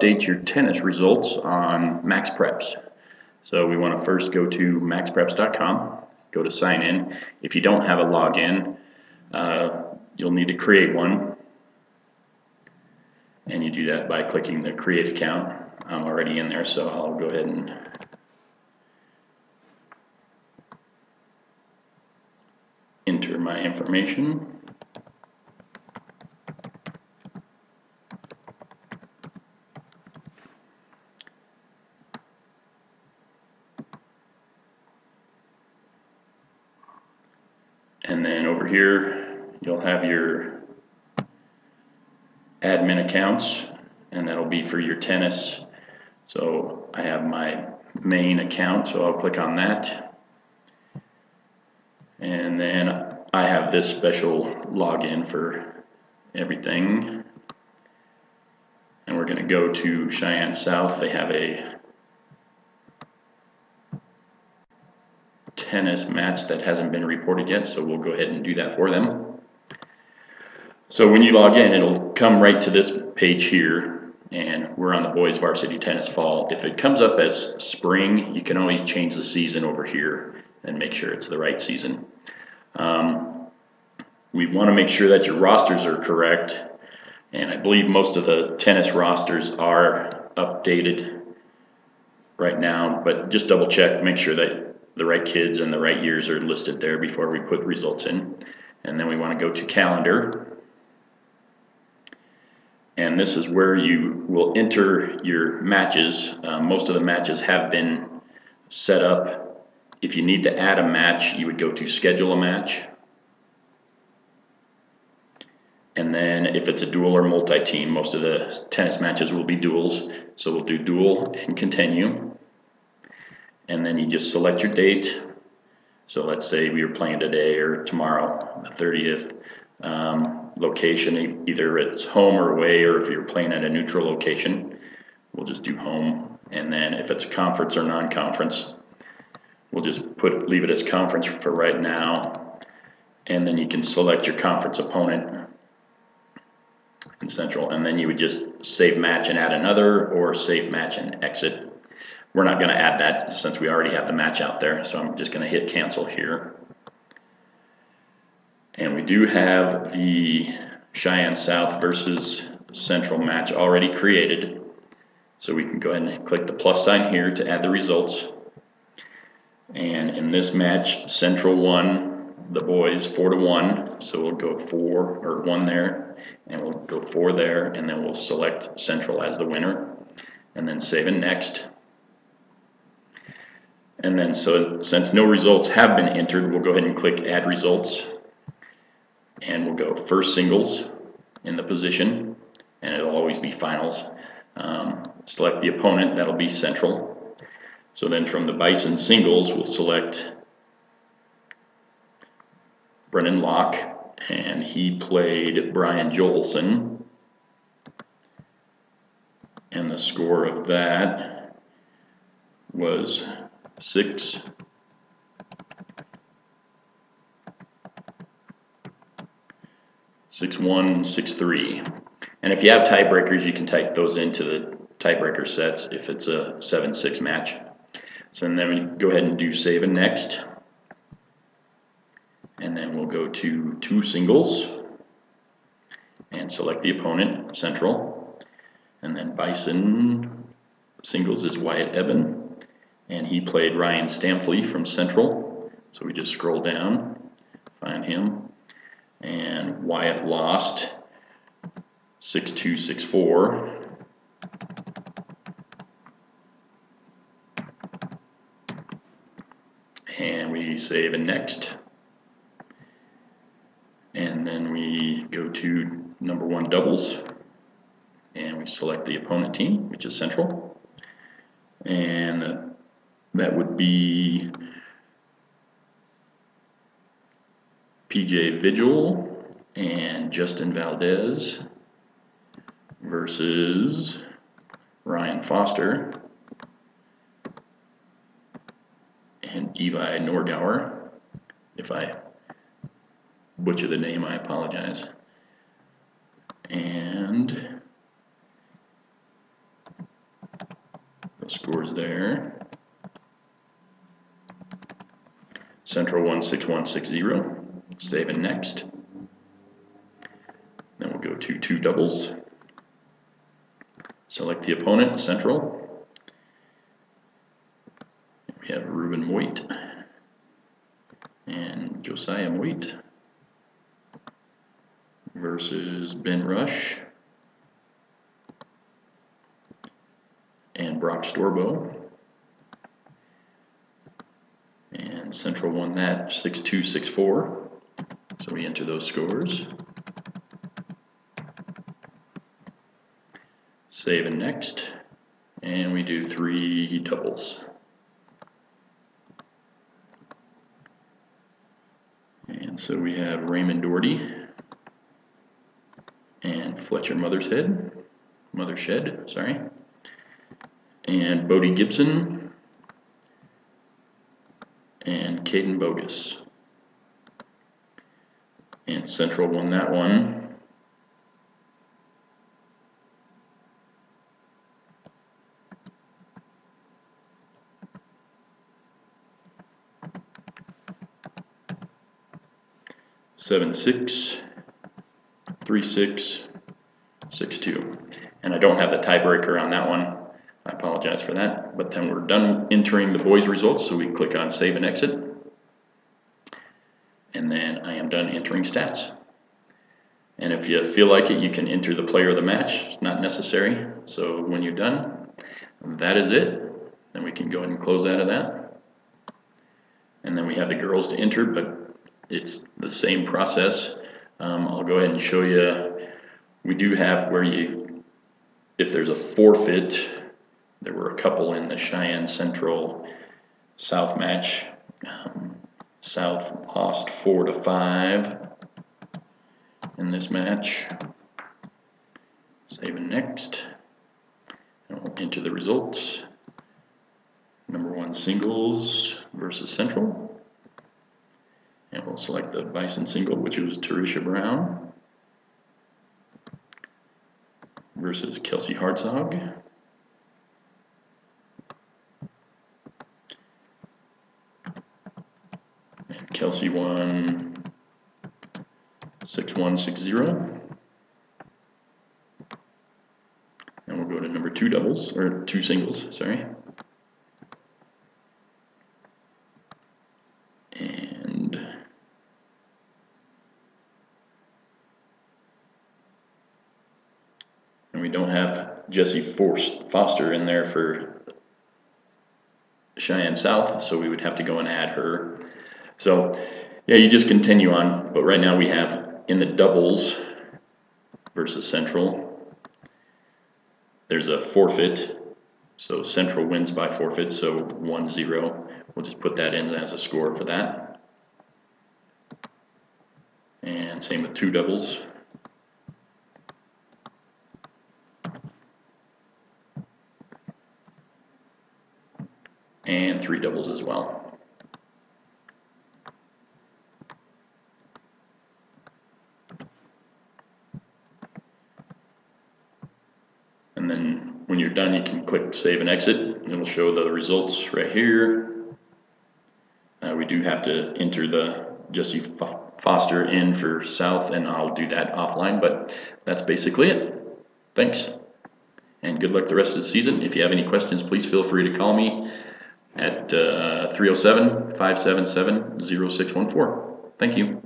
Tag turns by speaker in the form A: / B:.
A: update your tennis results on MaxPreps. So we want to first go to maxpreps.com, go to sign in. If you don't have a login, uh, you'll need to create one. And you do that by clicking the create account. I'm already in there, so I'll go ahead and enter my information. And then over here, you'll have your admin accounts, and that'll be for your tennis. So I have my main account, so I'll click on that. And then I have this special login for everything. And we're gonna go to Cheyenne South, they have a tennis match that hasn't been reported yet, so we'll go ahead and do that for them. So when you log in, it'll come right to this page here, and we're on the boys varsity tennis fall. If it comes up as spring, you can always change the season over here and make sure it's the right season. Um, we want to make sure that your rosters are correct, and I believe most of the tennis rosters are updated right now, but just double check, make sure that the right kids and the right years are listed there before we put results in. And then we want to go to calendar. And this is where you will enter your matches. Uh, most of the matches have been set up. If you need to add a match, you would go to schedule a match. And then if it's a dual or multi-team, most of the tennis matches will be duels. So we'll do dual and continue. And then you just select your date. So let's say we were playing today or tomorrow, the 30th. Um, location, either it's home or away, or if you're playing at a neutral location, we'll just do home. And then if it's a conference or non-conference, we'll just put leave it as conference for right now. And then you can select your conference opponent in central, and then you would just save match and add another, or save match and exit. We're not gonna add that since we already have the match out there, so I'm just gonna hit cancel here. And we do have the Cheyenne South versus Central match already created. So we can go ahead and click the plus sign here to add the results. And in this match, Central won the boys four to one. So we'll go four or one there, and we'll go four there, and then we'll select Central as the winner, and then save and next. And then so since no results have been entered, we'll go ahead and click add results. And we'll go first singles in the position, and it'll always be finals. Um, select the opponent, that'll be central. So then from the Bison singles, we'll select Brennan Locke, and he played Brian Joelson. And the score of that was six. Six one six three. And if you have tiebreakers you can type those into the tiebreaker sets if it's a 7-6 match. So then we go ahead and do save and next. And then we'll go to two singles and select the opponent central. And then Bison. Singles is Wyatt Eben and he played Ryan Stamfley from Central. So we just scroll down, find him, and Wyatt lost 6264. And we save and next. And then we go to number one doubles and we select the opponent team, which is Central. And that would be PJ Vigil and Justin Valdez versus Ryan Foster and Eli Norgauer. If I butcher the name, I apologize. And the scores there. Central one six one six zero, save and next. Then we'll go to two doubles. Select the opponent, Central. We have Ruben Moit and Josiah Moit versus Ben Rush and Brock Storbo. And Central won that 6-2, 6-4. So we enter those scores. Save and next. And we do three doubles. And so we have Raymond Doherty and Fletcher Mothershead, Mothershed, sorry, and Bodie Gibson and Caden Bogus. And Central won that one. Seven, six, three, six, six, two. And I don't have the tiebreaker on that one. Apologize for that. But then we're done entering the boys' results, so we click on save and exit. And then I am done entering stats. And if you feel like it, you can enter the player of the match. It's not necessary. So when you're done, that is it. Then we can go ahead and close out of that. And then we have the girls to enter, but it's the same process. Um, I'll go ahead and show you. We do have where you, if there's a forfeit, there were a couple in the Cheyenne Central South match. Um, South lost four to five in this match. Save and next. And we'll enter the results. Number one singles versus Central. And we'll select the Bison single, which was Tarisha Brown versus Kelsey Hartzog. And Kelsey won 6160. And we'll go to number two doubles, or two singles, sorry. And and we don't have Jesse Foster in there for Cheyenne South, so we would have to go and add her. So, yeah, you just continue on, but right now we have in the doubles versus Central, there's a forfeit, so Central wins by forfeit, so 1-0. We'll just put that in as a score for that. And same with two doubles. And three doubles as well. And then when you're done, you can click save and exit, and it'll show the results right here. Uh, we do have to enter the Jesse Foster in for South, and I'll do that offline, but that's basically it. Thanks. And good luck the rest of the season. If you have any questions, please feel free to call me at uh, 307 577 0614. Thank you.